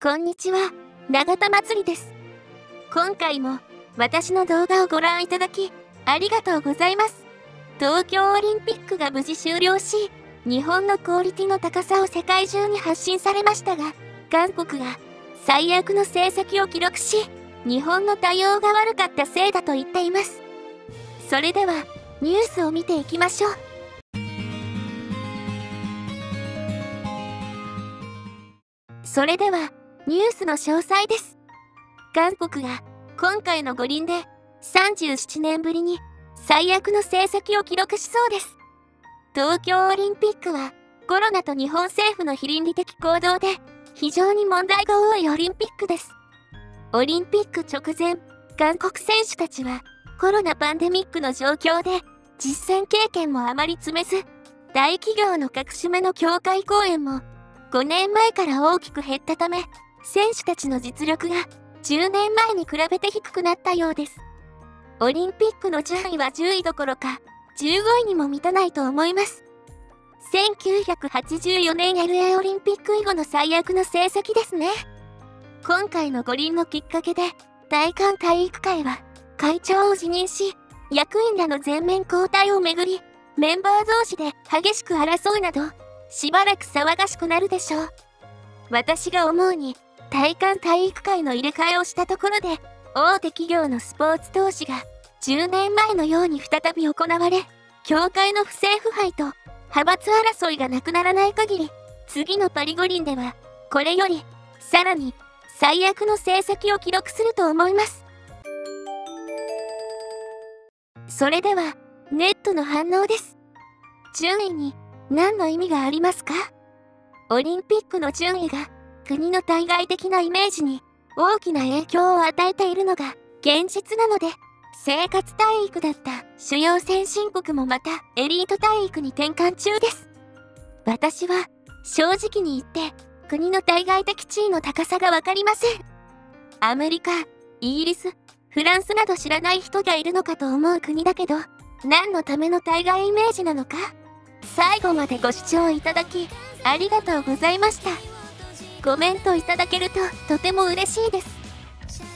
こんにちは、永田祭りです。今回も私の動画をご覧いただき、ありがとうございます。東京オリンピックが無事終了し、日本のクオリティの高さを世界中に発信されましたが、韓国が最悪の成績を記録し、日本の対応が悪かったせいだと言っています。それでは、ニュースを見ていきましょう。それでは、ニュースの詳細です。韓国が今回の五輪で37年ぶりに最悪の成績を記録しそうです。東京オリンピックはコロナと日本政府の非倫理的行動で非常に問題が多いオリンピックです。オリンピック直前、韓国選手たちはコロナパンデミックの状況で実戦経験もあまり積めず、大企業の各種目の協会公演も5年前から大きく減ったため、選手たちの実力が10年前に比べて低くなったようです。オリンピックの順位は10位どころか15位にも満たないと思います。1984年 LA オリンピック以後の最悪の成績ですね。今回の五輪のきっかけで、大韓体育会は会長を辞任し、役員らの全面交代をめぐり、メンバー同士で激しく争うなど、しばらく騒がしくなるでしょう。私が思うに、大韓体育会の入れ替えをしたところで、大手企業のスポーツ投資が10年前のように再び行われ、協会の不正腐敗と派閥争いがなくならない限り、次のパリ五輪では、これより、さらに、最悪の成績を記録すると思います。それでは、ネットの反応です。順位に何の意味がありますか？オリンピックの順位が国の対外的なイメージに大きな影響を与えているのが現実なので、生活体育だった主要先進国もまたエリート体育に転換中です。私は正直に言って国の対外的地位の高さがわかりません。アメリカ、イギリス、フランスなど知らない人がいるのかと思う国だけど、何のための対外イメージなのか最後までご視聴いただき、ありがとうございました。コメントいただけるととても嬉しいです。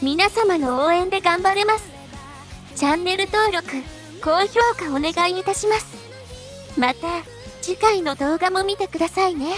皆様の応援で頑張れます。チャンネル登録、高評価お願いいたします。また、次回の動画も見てくださいね。